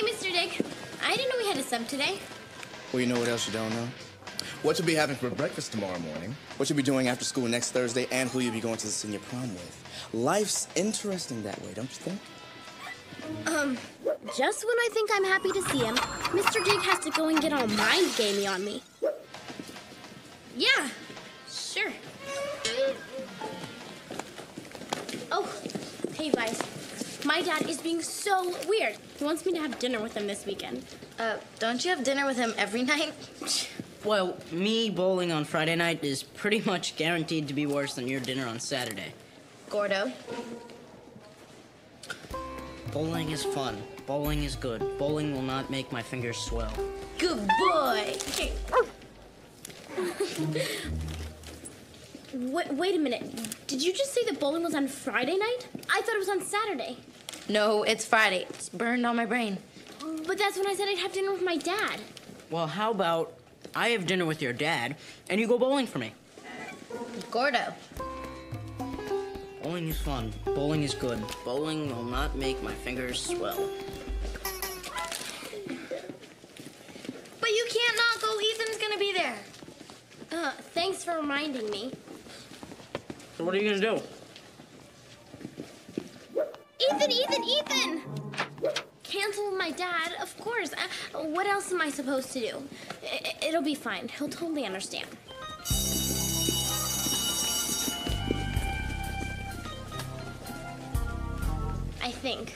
Hey, Mr. Dig. I didn't know we had a sub today. Well, you know what else you don't know? What you'll be having for breakfast tomorrow morning, what you'll be doing after school next Thursday, and who you'll be going to the senior prom with. Life's interesting that way, don't you think? Um, just when I think I'm happy to see him, Mr. Dig has to go and get all mind gamey on me. Yeah, sure. Oh, hey, Vice. My dad is being so weird. He wants me to have dinner with him this weekend. Uh, don't you have dinner with him every night? Well, me bowling on Friday night is pretty much guaranteed to be worse than your dinner on Saturday. Gordo. Bowling is fun. Bowling is good. Bowling will not make my fingers swell. Good boy. wait, wait a minute. Did you just say that bowling was on Friday night? I thought it was on Saturday. No, it's Friday. It's burned on my brain. But that's when I said I'd have dinner with my dad. Well, how about I have dinner with your dad and you go bowling for me? Gordo. Bowling is fun. Bowling is good. Bowling will not make my fingers swell. But you can't not go. Ethan's gonna be there. Uh, thanks for reminding me. So what are you gonna do? Ethan, Ethan, Ethan! Cancel my dad, of course. Uh, what else am I supposed to do? I- it'll be fine. He'll totally understand. I think.